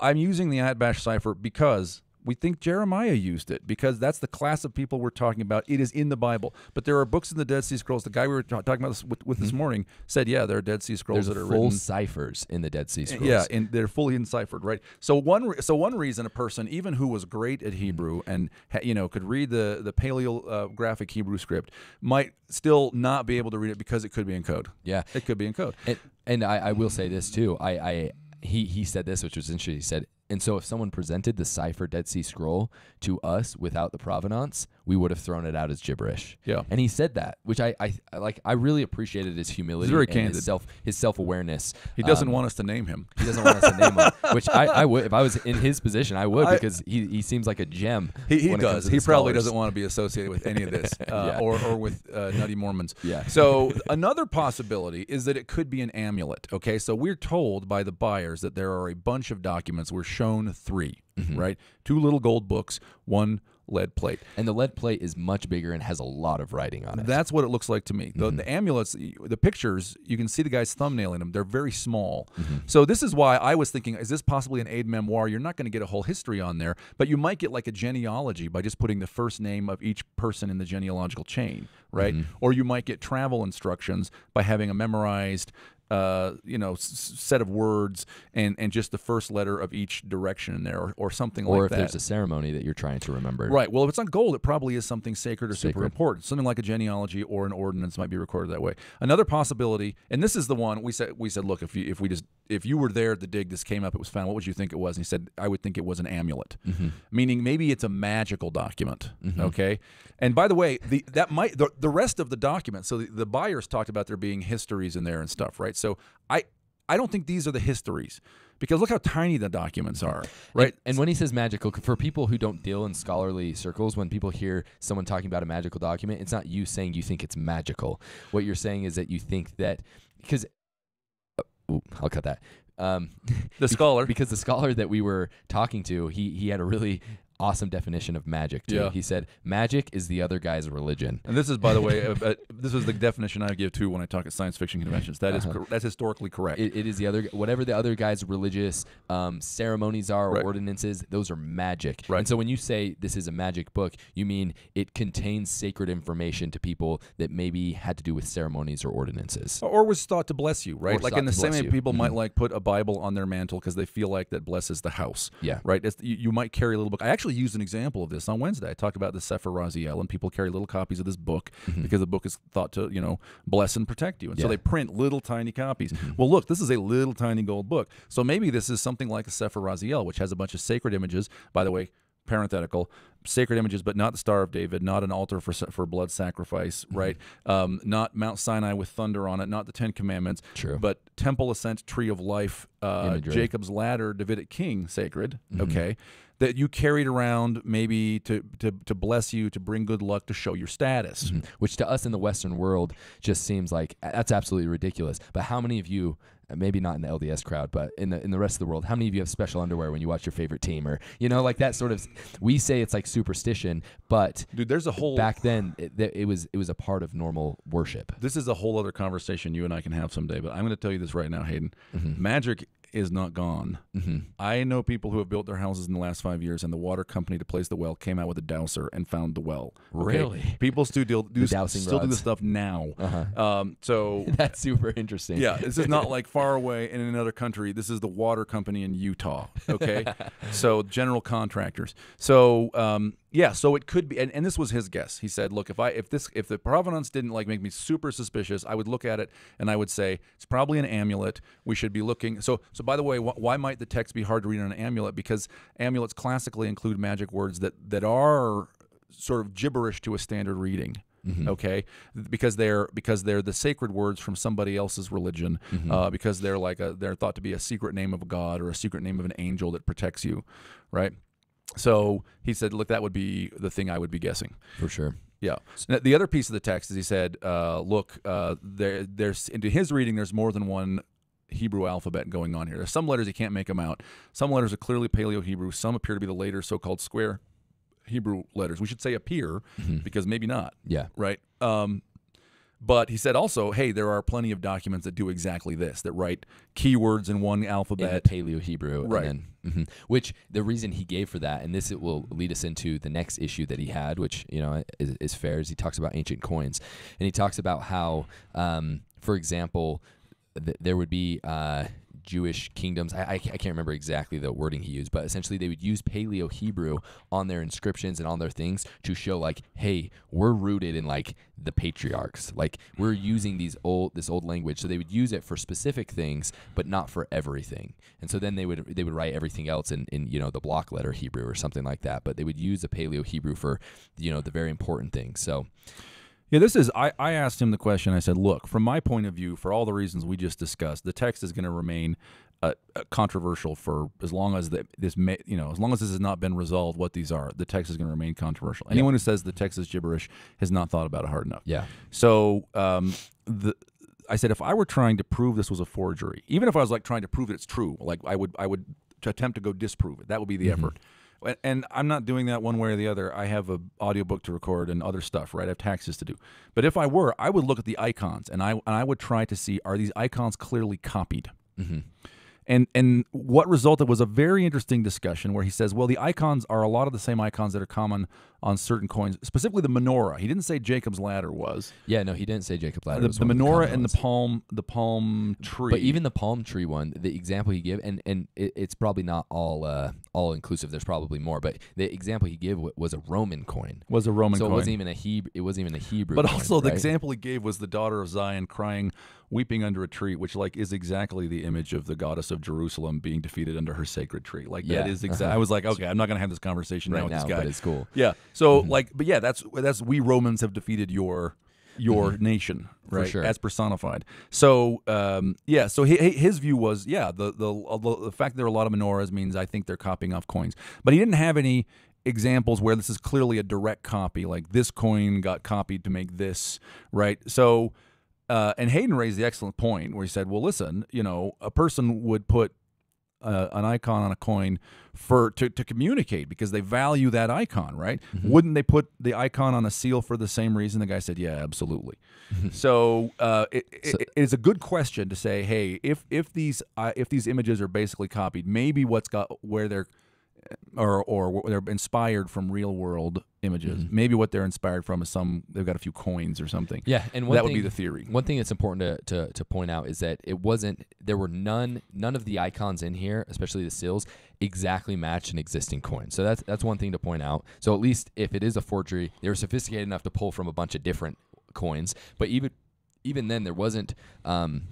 I'm using the Atbash cipher because we think Jeremiah used it because that's the class of people we're talking about. It is in the Bible, but there are books in the Dead Sea Scrolls. The guy we were ta- talking about this with, with this mm-hmm. morning said, yeah, there are Dead Sea Scrolls Mm-hmm. There's that are full written. ciphers in the Dead Sea Scrolls. Yeah, and they're fully enciphered, right? So one, so one reason a person, even who was great at mm-hmm. Hebrew and ha- you know could read the the paleographic uh, Hebrew script, might still not be able to read it because it could be in code. Yeah. It could be in code. And, and I, I will mm. say this too. I, I he he said this, which was interesting. He said, and so if someone presented the cipher Dead Sea Scroll to us without the provenance, we would have thrown it out as gibberish. Yeah. And he said that, which I, I like. I really appreciated his humility, very candid. his self his self awareness. He doesn't want us to name him. He doesn't want us to name him, which I, I would if I was in his position, I would I- because he, he seems like a gem. He, he when it comes does. He probably scholars. doesn't want to be associated with any of this, uh, Yeah. or or with uh, nutty Mormons. Yeah. So another possibility is that it could be an amulet. Okay, so we're told by the buyers that there are a bunch of documents. We're shown 3 Mm-hmm. right? Two little gold books, one lead plate. And the lead plate is much bigger and has a lot of writing on it. That's what it looks like to me. The, Mm-hmm. the amulets, the pictures, you can see the guy's thumbnail in them. They're very small. Mm-hmm. So this is why I was thinking, is this possibly an aide memoire? You're not going to get a whole history on there, but you might get like a genealogy by just putting the first name of each person in the genealogical chain, right? Mm-hmm. Or you might get travel instructions by having a memorized. Uh, you know, s- set of words and and just the first letter of each direction in there, or, or something or like if there's a ceremony that you're trying to remember. Right. Well, if it's on gold, it probably is something sacred or super important. Something like a genealogy or an ordinance might be recorded that way. Another possibility, and this is the one we said. We said, look, if you if we just if you were there at the dig, this came up, it was found. What would you think it was? And he said, I would think it was an amulet, meaning maybe it's a magical document. Okay. And by the way, the that might the, the rest of the document. So the, the buyers talked about there being histories in there and stuff, right? So I I don't think these are the histories. Because look how tiny the documents are, right? And, and when he says magical, for people who don't deal in scholarly circles, when people hear someone talking about a magical document, it's not you saying you think it's magical. What you're saying is that you think that because uh, I'll cut that. Um, the scholar. because the scholar that we were talking to, he he had a really awesome definition of magic too. Yeah. He said, "Magic is the other guy's religion." And this is, by the way, uh, uh, this is the definition I give too when I talk at science fiction conventions. That is Uh-huh. cor- that's historically correct. It, it is the other whatever the other guy's religious um, ceremonies are or Right. ordinances. Those are magic. Right. And so when you say this is a magic book, you mean it contains sacred information to people that maybe had to do with ceremonies or ordinances. or was thought to bless you, right? Like thought in the to same bless way you. people might Mhm. like put a Bible on their mantle because they feel like that blesses the house. Yeah. Right. It's, you, you might carry a little book. I actually used an example of this on Wednesday. I talked about the Sefer Raziel, and people carry little copies of this book because the book is thought to, you know, bless and protect you. And so Mm-hmm. Yeah. Mm-hmm. they print little tiny copies. Well, look, this is a little tiny gold book. So maybe this is something like a Sefer Raziel, which has a bunch of sacred images. By the way, parenthetical sacred images but not the star of david not an altar for for blood sacrifice Mm-hmm. right um, not mount sinai with thunder on it not the 10 commandments True. but temple ascent tree of life uh, jacob's ladder davidic king sacred Mm-hmm. okay that you carried around maybe to, to to bless you to bring good luck to show your status Mhm. Which to us in the Western world just seems like that's absolutely ridiculous. But how many of you, uh, maybe not in the LDS crowd, but in the in the rest of the world, how many of you have special underwear when you watch your favorite team, or you know, like that sort of? We say it's like superstition, but dude there's a whole back then it, it was it was a part of normal worship. this is a whole other conversation you and i can have someday but i'm going to tell you this right now hayden Mm-hmm. magic is not gone I know people who have built their houses in the last five years, and the water company to place the well came out with a dowser and found the well. okay? Really? People still do, do The still do this rods. stuff now. Uh-huh. Um, so That's super interesting. yeah, this is not like far away in another country. This is the water company in Utah. Okay, so general contractors. So um, yeah, so it could be, and, and this was his guess. He said, "Look, if I if this if the provenance didn't like make me super suspicious, I would look at it and I would say it's probably an amulet. We should be looking. So so by the way, wh- why might the text be hard to read on an amulet? Because amulets classically include magic words that that are sort of gibberish to a standard reading." Okay, because they're because they're the sacred words from somebody else's religion, uh, because they're like a they're thought to be a secret name of a god or a secret name of an angel that protects you, right? So he said, look, that would be the thing I would be guessing. for sure. Yeah. Now, The other piece of the text is he said, uh, look, uh, there, there's into his reading, there's more than one Hebrew alphabet going on here. There's some letters he can't make them out. Some letters are clearly Paleo Hebrew. Some appear to be the later so-called square Hebrew letters. We should say appear because maybe not Yeah. right? Um, but he said also, hey, there are plenty of documents that do exactly this, that write keywords in one alphabet. the Paleo Hebrew, Right. And then, mhm. Which the reason he gave for that, and this it will lead us into the next issue that he had, which you know is, is fair. Is he talks about ancient coins, and he talks about how, um, for example, th- there would be. Uh, Jewish kingdoms. I, I, I can't remember exactly the wording he used, but essentially they would use Paleo Hebrew on their inscriptions and on their things to show like, hey, we're rooted in like the patriarchs. Like we're mm. using these old this old language. So they would use it for specific things, but not for everything. And so then they would they would write everything else in, in you know the block letter Hebrew or something like that. But they would use the Paleo Hebrew for you know the very important things. So Yeah, this is. I, I asked him the question. I said, look, from my point of view, for all the reasons we just discussed, the text is going to remain uh, uh, controversial for as long as the, this, may, you know, as long as this has not been resolved. What these are, the text is going to remain controversial. Anyone who says the text is gibberish has not thought about it hard enough. yeah, So um, the I said if I were trying to prove this was a forgery, even if I was like trying to prove that it's true, like I would I would attempt to go disprove it. That would be the effort. And- And I'm not doing that one way or the other. I have a audiobook to record and other stuff, right? I have taxes to do. But if I were, I would look at the icons and I and I would try to see are these icons clearly copied. Mm-hmm. And and what resulted was a very interesting discussion where he says, well, the icons are a lot of the same icons that are common on certain coins, specifically the menorah. He didn't say Jacob's ladder was yeah. No, he didn't say Jacob's Ladder. the, was the menorah common and ones. the palm the palm tree. But even the palm tree one, the example he gave, and and it, it's probably not all uh, all inclusive. There's probably more, but the example he gave was a Roman coin. was a Roman coin. so coin. it wasn't even a Hebrew. It wasn't even a Hebrew. but coin, also the right? example he gave was the daughter of Zion crying, weeping under a tree, which like is exactly the image of the goddess of Jerusalem being defeated under her sacred tree. Like that Yeah, is exactly. uh-huh. I was like, okay, I'm not gonna have this conversation now right with now, this guy. but it's cool. Yeah. So like, but yeah, that's that's we Romans have defeated your your nation, right? sure. As personified. So um, yeah. So hi- his view was, yeah, the the the fact that there are a lot of menorahs means I think they're copying off coins, but he didn't have any examples where this is clearly a direct copy, like this coin got copied to make this, right? So. Uh, and Hayden raised the excellent point where he said, "Well, listen, you know, a person would put uh, an icon on a coin for to, to communicate because they value that icon, right? Mm-hmm. Wouldn't they put the icon on a seal for the same reason? The guy said, "Yeah, absolutely." so uh, it, it, it's a good question to say, hey, if if these uh, if these images are basically copied, maybe what's got where they're or or they're inspired from real world images. Maybe what they're inspired from is some they've got a few coins or something. Mm-hmm. Yeah, and one that would be the theory. One thing that's important to, to, to point out is that it wasn't there were none none of the icons in here, especially the seals, exactly match an existing coin. So that's that's one thing to point out. So at least if it is a forgery, they were sophisticated enough to pull from a bunch of different coins. But even even then, there wasn't. Um,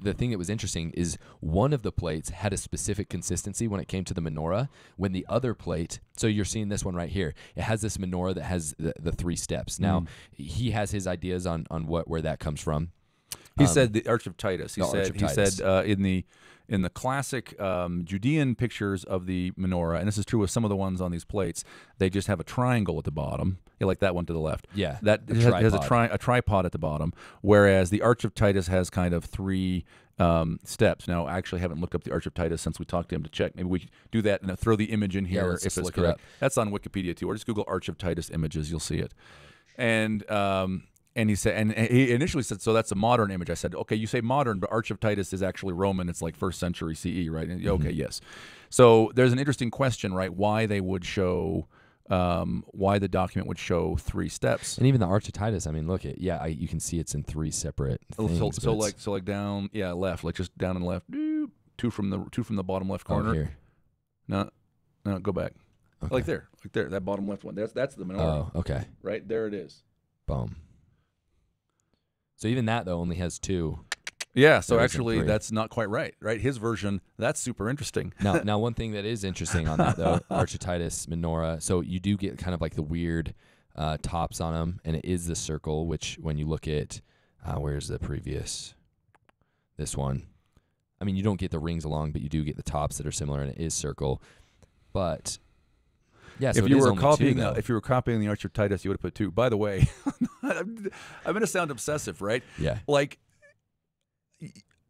the thing that was interesting is one of the plates had a specific consistency when it came to the menorah. When the other plate, so you're seeing this one right here, it has this menorah that has the, the three steps. Now Mm. he has his ideas on on what where that comes from. He Um, said the Arch of Titus. He said of he Titus. said uh, in the in the classic um, Judean pictures of the menorah, and this is true with some of the ones on these plates. They just have a triangle at the bottom, yeah, like that one to the left. Yeah, that a has, has a, tripod. tri- a tripod at the bottom, whereas the Arch of Titus has kind of three um, steps. Now, I actually haven't looked up the Arch of Titus since we talked to him to check. Maybe we could do that and throw the image in here let's if it's look it correct. That's on Wikipedia too, or just Google Arch of Titus images. You'll see it. And um, and he said, and he initially said, so that's a modern image. I said, okay, you say modern, but Arch of Titus is actually Roman. It's like first century CE, right? And, Okay, yes. So there's an interesting question, right? Why they would show, um, why the document would show three steps. and even the Arch of Titus. I mean, look at yeah, I, you can see it's in three separate Oh, things. so, so like so like down yeah left like just down and left two from the two from the bottom left oh, corner here. no no go back Okay. like there like there that bottom left one that's that's the menorah Oh, okay. right there it is Boom. So even that though only has two. yeah so actually that's not quite right right his version that's super interesting Now, now one thing that is interesting on that though, Arch of Titus menorah. So you do get kind of like the weird uh, tops on them, and it is the circle. Which when you look at, uh, where's the previous? This one. I mean, you don't get the rings along, but you do get the tops that are similar, and it is circle. But yeah, so if you were two, copying uh, if you were copying the Arch of Titus you would have put two by the way I'm, I'm gonna sound obsessive right yeah, like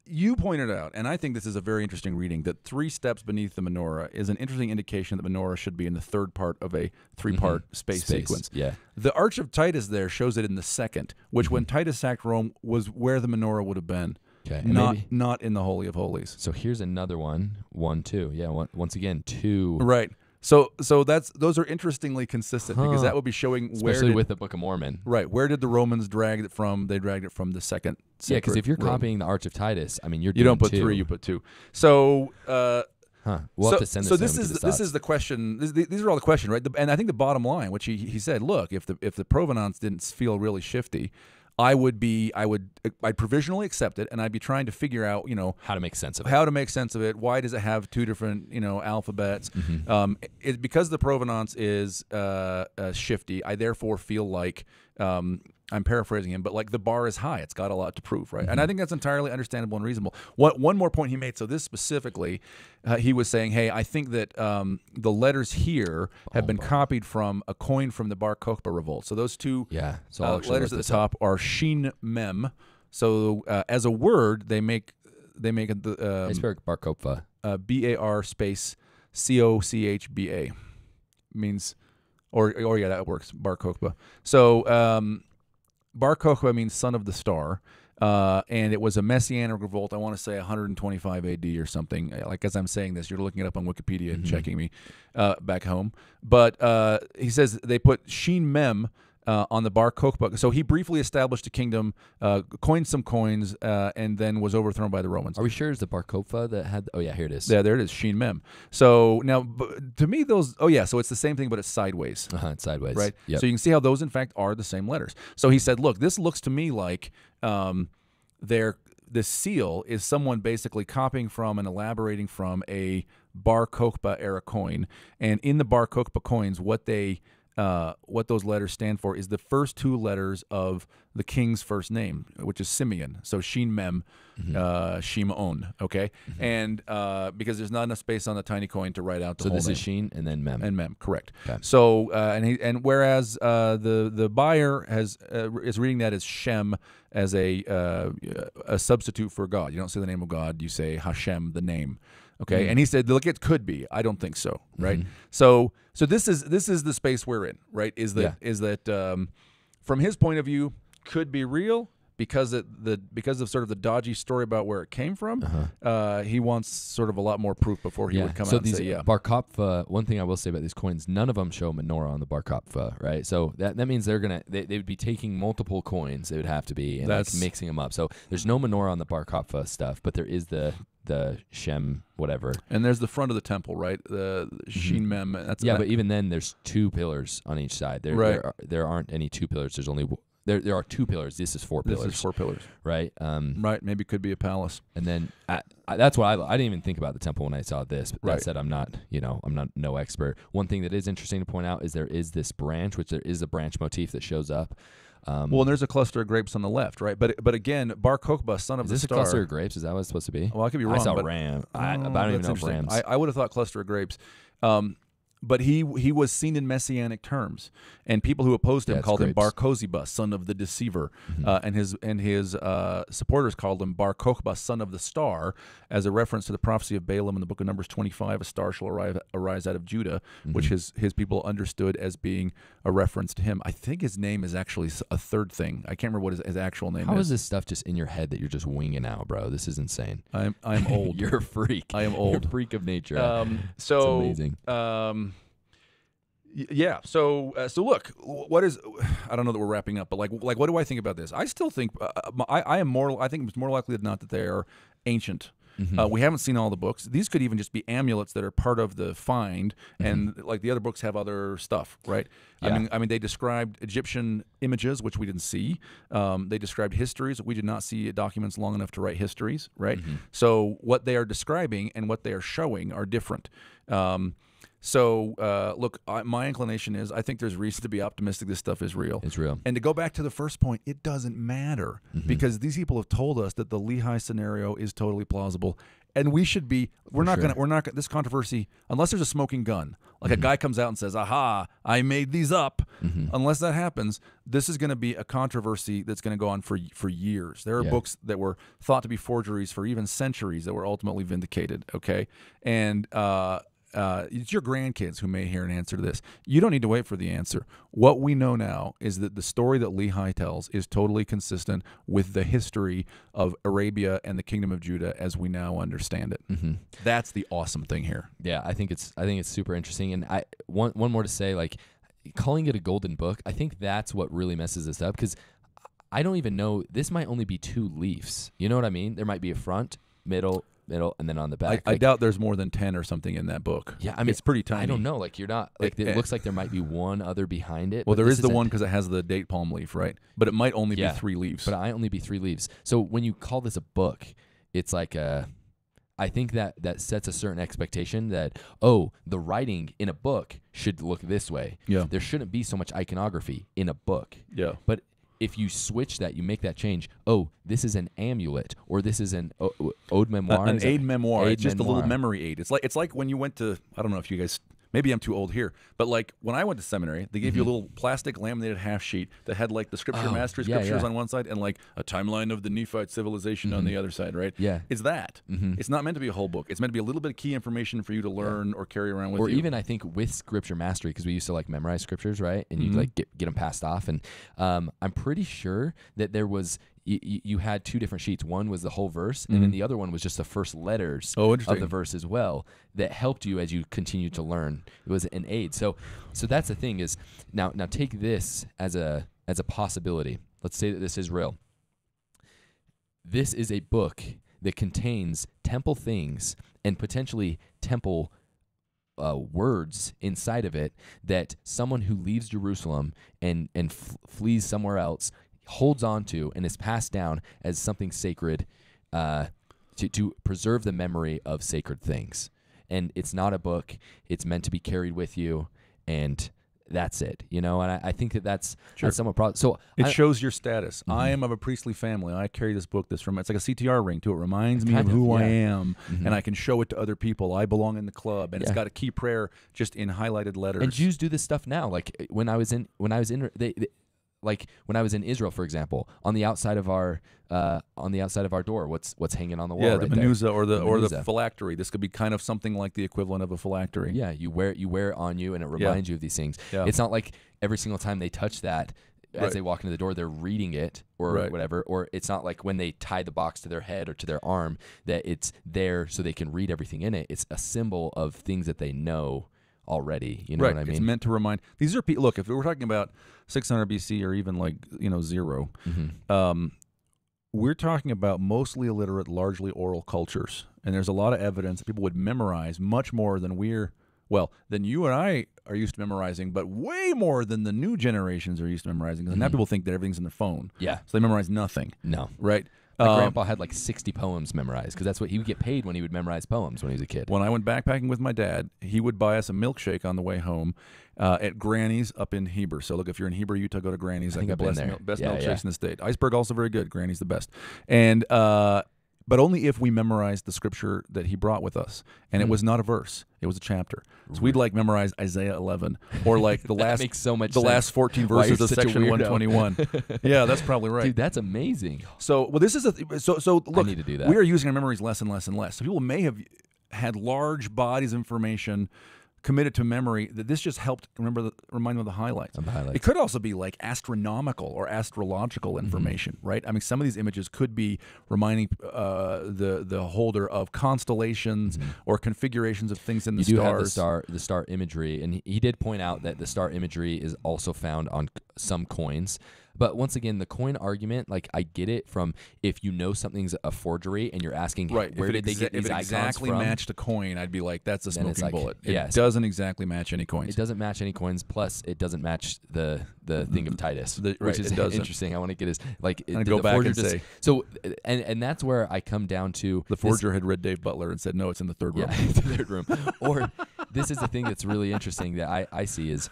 you pointed out, and I think this is a very interesting reading, that three steps beneath the menorah is an interesting indication that menorah should be in the third part of a three-part space, sequence. Yeah, The Arch of Titus there shows it in the second, which when Titus sacked Rome was where the menorah would have been, okay. and not maybe- not in the Holy of Holies. so here's another one. One, two. Yeah. One, once again, two. Right. So so that's those are interestingly consistent because that would be showing where Especially with the Book of Mormon. right where did the Romans drag it from? They dragged it from the second. Yeah, because if you're copying the Arch of Titus, I mean, you're you don't put two. three, you put two. So uh, Huh. We'll so, have to send this. so this is this is the question. This, these are all the question, right? The, and I think the bottom line, which he, he said, look, if the if the provenance didn't feel really shifty, I would be I would I'd provisionally accept it, and I'd be trying to figure out, you know, how to make sense of it. how to make sense of it. Why does it have two different, you know, alphabets? Mm-hmm. Um, it, because the provenance is uh, uh, shifty, I therefore feel like um, I'm paraphrasing him, but like the bar is high. It's got a lot to prove, right? Mm-hmm. And I think that's entirely understandable and reasonable. What one more point he made. So this specifically, uh, he was saying, hey, I think that um, the letters here have been copied from a coin from the Bar Kokhba revolt. So those two Yeah. So uh, letters at the this up. top are Shin Mem. So uh, as a word, they make they make it the um, Bar Kokhba. uh, B A R space C O C H B A means, or or yeah, that works. Bar Kokhba. So um, Bar Kokhba means son of the star. Uh, and it was a messianic revolt. I want to say 125 AD or something. Like as I'm saying this, you're looking it up on Wikipedia and checking me uh, back home. But uh, he says they put Sheen Mem uh, on the Bar Kokhba. So he briefly established a kingdom, uh, coined some coins, uh, and then was overthrown by the Romans. Are we sure it's the Bar Kokhba that had? Oh yeah, here it is. Yeah, there it is, Sheen Mem. So now, to me, those. Oh yeah, so it's the same thing, but it's sideways, Uh-huh, it's sideways. right? Yep. So you can see how those, in fact, are the same letters. So he said, "Look, this looks to me like um, their this seal is someone basically copying from and elaborating from a Bar Kokhba era coin, and in the Bar Kokhba coins, what they uh, what those letters stand for is the first two letters of the king's first name, which is Simeon. So Shin Mem, Mm-hmm. uh, Shimon. Okay, and uh, because there's not enough space on the tiny coin to write out the so whole this name. is Sheen and then Mem. and mem, correct. Okay. So uh, and he and whereas uh, the the buyer has uh, is reading that as Shem as a uh, a substitute for God. You don't say the name of God. You say Hashem, the name. Okay, Mm. and he said, "Look, it could be. I don't think so." Right. Mhm. So, so this is this is the space we're in. Right? Is that Yeah. is that um, from his point of view could be real because it the because of sort of the dodgy story about where it came from. uh he wants sort of a lot more proof before he Uh-huh. yeah. would come so out and these say, "Yeah." Bar Kokhba, one thing I will say about these coins, none of them show menorah on the Bar Kokhba, right? So that, that means they're gonna they, they would be taking multiple coins. They would have to be and like mixing them up. So there's no menorah on the Bar Kokhba stuff, but there is the the Shem whatever. And there's the front of the temple, right? The Shin Mem. That's Mm-hmm. Yeah, that- but even then, there's two pillars on each side. There, Right. there, are, there aren't any two pillars. There's only there. There are two pillars. This is four this pillars, is four pillars, right? Um, right? Maybe it could be a palace. and then I, I, that's what I, I didn't even think about the temple when I saw this. But Right. that said, I'm not, you know, I'm not no expert. One thing that is interesting to point out is there is this branch, which there is a branch motif that shows up. Um, Well, and there's a cluster of grapes on the left, right? But but again, Bar Kokhba, son of is the this a star. cluster of grapes? Is that what it's supposed to be? Well, I could be wrong. I saw but, ram. I, Oh, I don't even know if rams. I, I would have thought cluster of grapes. Um, but he he was seen in messianic terms, and people who opposed him Yeah, called him Bar grapes. Koziba, son of the deceiver, Mhm. uh, and his and his uh, supporters called him Bar Kokhba, son of the star, as a reference to the prophecy of Balaam in the book of Numbers 25. A star shall arrive, arise out of Judah, which Mhm. his his people understood as being a reference to him. I think his name is actually a third thing. I can't remember what his, his actual name How is. is this stuff just in your head that you're just winging out, bro? This is insane. I'm I'm old. you're a freak. I am You're old. a freak of nature. Um, so amazing. Um, yeah. So uh, so look, what is? I don't know that we're wrapping up, but like like what do I think about this? I still think uh, uh, I, I am more. I think it's more likely than not that they are ancient. Mhm. Uh, we haven't seen all the books. These could even just be amulets that are part of the find, and like the other books have other stuff, right? I Mm-hmm. Yeah. mean, I mean, they described Egyptian images, which we didn't see. Um, they described histories. We did not see documents long enough to write histories, right? Mm-hmm. So what they are describing and what they are showing are different. Um, so uh, look, I, my inclination is I think there's reason to be optimistic. This stuff is real. It's real. And to go back to the first point, it doesn't matter Mm-hmm. because these people have told us that the Lehi scenario is totally plausible, and we should be. We're not sure. gonna. We're not gonna, this controversy unless there's a smoking gun, like Mm-hmm. a guy comes out and says, "Aha, I made these up." Unless that happens, this is going to be a controversy that's going to go on for for years. There are Yeah. books that were thought to be forgeries for even centuries that were ultimately vindicated. Okay, and. Uh, uh, it's your grandkids who may hear an answer to this. You don't need to wait for the answer. What we know now is that the story that Lehi tells is totally consistent with the history of Arabia and the kingdom of Judah as we now understand it. Mm-hmm. That's the awesome thing here. Yeah, I think it's I think it's super interesting. And I one one more to say, like calling it a golden book. I think that's what really messes this up because I don't even know. This might only be two leaves. You know what I mean? There might be a front, middle, middle, and then on the back. I like- doubt there's more than 10 or something in that book. Yeah, I mean, it's pretty tiny. I don't know. Like you're not eh, like it, It- looks like there might be one other behind it. Well, there is the one because it has the date palm leaf, right? But it might only Yeah, be three leaves. but I only be three leaves. So when you call this a book, it's like a. I think that that sets a certain expectation that oh, the writing in a book should look this way. yeah. There shouldn't be so much iconography in a book. Yeah. But if you switch that, you make that change. Oh, this is an amulet, or this is an ode uh, memoir. an Is aide memoire. aid it's just a little memory aid. It's like it's like when you went to I don't know if you guys maybe I'm too old here, but like when I went to seminary, they gave you a little plastic laminated half sheet that had like the scripture Mm-hmm. Oh, mastery yeah, scriptures yeah. on one side and like a timeline of the Nephite civilization on the other side, right? Yeah. It's that. Mhm. It's not meant to be a whole book. It's meant to be a little bit of key information for you to learn or carry around with or you. Or even I think with scripture mastery because we used to like memorize scriptures, right? And you Mhm. would like get get them passed off. And um, I'm pretty sure that there was you, you had two different sheets. One was the whole verse, and then Mhm. the other one was just the first letters Oh, of the verse as well that helped you as you continued to learn. It was an aid. So so that's the thing is now now take this as a as a possibility. Let's say that this is real. This is a book that contains temple things and potentially temple uh, words inside of it that someone who leaves Jerusalem and and f- flees somewhere else holds on to and is passed down as something sacred uh, to to preserve the memory of sacred things. And it's not a book; it's meant to be carried with you, and that's it. You know, and I, I think that that's Sure. that's somewhat pro- so. It I, shows your status. Mhm. I am of a priestly family. I carry this book. This from it's like a CTR ring too. It reminds me of of, who I yeah. am, Mhm. and I can show it to other people. I belong in the club, and it's got a key prayer just in highlighted letters. and Jews do this stuff now. Like when I was in when I was in they, they like when I was in Israel, for example, on the outside of our uh, on the outside of our door, what's what's hanging on the wall? yeah, the there? mezuzah or the The or the phylactery. This could be kind of something like the equivalent of a phylactery. Yeah, you wear you wear it on you, and it reminds you of these things. Yeah. It's not like every single time they touch that. As Right. they walk into the door, they're reading it or Right. whatever. Or it's not like when they tie the box to their head or to their arm that it's there so they can read everything in it. It's a symbol of things that they know already. You know right. what I mean? It's meant to remind. These are people. Look, if we're talking about 600 BC or even like you know 0 Mhm. um, we're talking about mostly illiterate, largely oral cultures, and there's a lot of evidence that people would memorize much more than we're well than you and I are used to memorizing, but way more than the new generations are used to memorizing. Because now Mhm. people think that everything's in their phone, Yeah. so they memorize nothing. No. Right. My Um, grandpa had like 60 poems memorized because that's what he would get paid when he would memorize poems when he was a kid. When I went backpacking with my dad, he would buy us a milkshake on the way home uh, at Granny's up in Heber. So look, if you're in Heber, Utah, go to Granny's. I think I've the best, mil- best Yeah, milkshakes yeah. in the state. Iceberg also very good. Granny's the best. And uh, but only if we memorized the scripture that he brought with us, and it Hmm. was not a verse; it was a chapter. So we'd like memorize Isaiah 11 or like the last makes so much the sense. last 14 verses of section 121. yeah, that's probably right. Dude, that's amazing. So, well, this is a th- so so. Look, need to do that. we are using our memories less and less and less. So people may have had large bodies of information committed to memory that this just helped remember the, remind them of the highlights. Of the highlights. It could also be like astronomical or astrological Mm-hmm. information, right? I mean, some of these images could be reminding uh, the the holder of constellations or configurations of things in the Mm-hmm. you do stars. have the star the star imagery and he, he did point out that the star imagery is also found on some coins but once again the coin argument like i get it from if you know something's a forgery and you're asking Right. where did it they get these if it exactly from matched a coin, I'd be like, that's a smoking like, bullet. It yes. doesn't exactly match any coins. it doesn't match any coins plus it doesn't match the the thing of mm-hmm. titus The- right, which is interesting i want to get his like go the back forger and just- say- so and and that's where i come down to The this- forger had read Dave Butler and said, "No, it's in the third room." Yeah, the third room. Or this is the thing that's really interesting that I, I see is,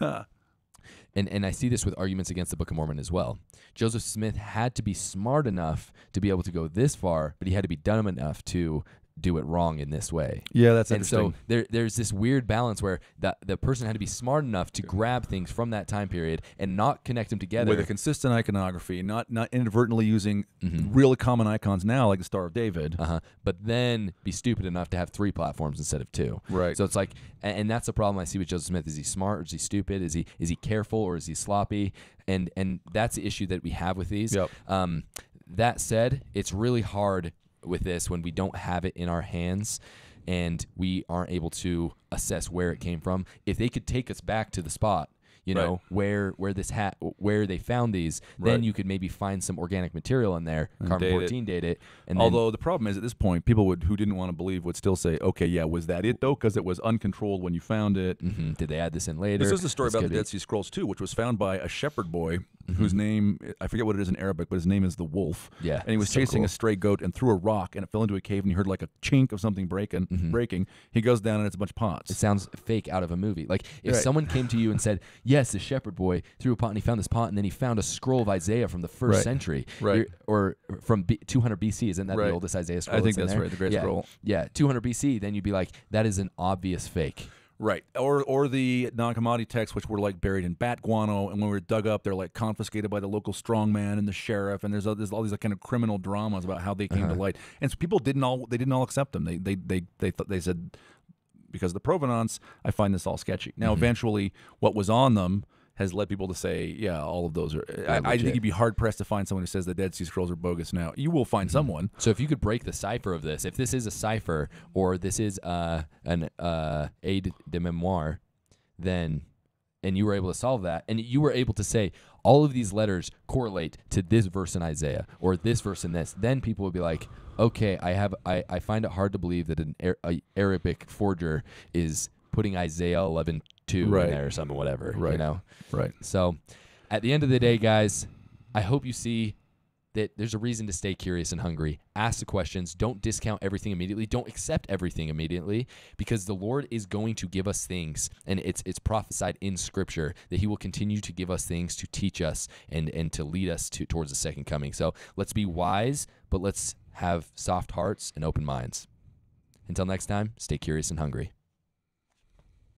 and, and I see this with arguments against the Book of Mormon as well. Joseph Smith had to be smart enough to be able to go this far, but he had to be dumb enough to do it wrong in this way. Yeah, that's and interesting. so there, there's this weird balance where the, the person had to be smart enough to grab things from that time period and not connect them together. with a consistent iconography, not not inadvertently using Mm-hmm. really common icons now, like the Star of David. Uh-huh. But then be stupid enough to have three platforms instead of two. Right. So it's like, and, and that's the problem I see with Joseph Smith. Is he smart or is he stupid? Is he is he careful or is he sloppy? And and that's the issue that we have with these. Yep. Um, that said, it's really hard with this when we don't have it in our hands and we aren't able to assess where it came from. If they could take us back to the spot, you Right. know, where where this hat where they found these, Right. then you could maybe find some organic material in there, And carbon date it. 14 date it, and then Although the problem is at this point, people would who didn't want to believe would still say, "Okay, yeah, was that it though?" Because it was uncontrolled when you found it. Mhm. Did they add this in later? This is the story This about the Dead Sea Scrolls too, which was found by a shepherd boy Mm-hmm. whose name I forget what it is in Arabic, but his name is the Wolf. Yeah, and he was so chasing cool. a stray goat and threw a rock, and it fell into a cave, and he heard like a chink of something breaking. Breaking. He goes down, and it's a bunch of pots. Mm-hmm. It sounds fake out of a movie. Like if Right. someone came to you and said, "Yes, the shepherd boy threw a pot and he found this pot, and then he found a scroll of Isaiah from the first Right. century, Right. You're- or from B- 200 BC." Isn't that Right. the oldest Isaiah scroll? I think in that's there? right, the Great yeah. Scroll. Yeah, 200 BC. Then you'd be like, "That is an obvious fake." Right. Or or the Nag Hammadi texts, which were like buried in bat guano, and when we were dug up, they're like confiscated by the local strongman and the sheriff, and there's, all- there's all these like, kind of criminal dramas about how they came Uh-huh. to light, and so people didn't all they didn't all accept them. They they they they th- they said because of the provenance, I find this all sketchy. Now, Mm-hmm. eventually, what was on them has led people to say, yeah, all of those are. I, I think you'd be hard pressed to find someone who says the Dead Sea Scrolls are bogus. Now, you will find Mm-hmm. someone. So if you could break the cipher of this, if this is a cipher or this is uh, an uh, aide de memoire, then and you were able to solve that, and you were able to say all of these letters correlate to this verse in Isaiah or this verse in this, then people would be like, okay, I have I, I find it hard to believe that an Ar- Arabic forger is putting Isaiah eleven two Right. in there or something, whatever. You know. Right. So, at the end of the day, guys, I hope you see that there's a reason to stay curious and hungry. Ask the questions. Don't discount everything immediately. Don't accept everything immediately because the Lord is going to give us things and it's it's prophesied in scripture that he will continue to give us things to teach us and and to lead us to towards the second coming. So, let's be wise, but let's have soft hearts and open minds. Until next time, stay curious and hungry.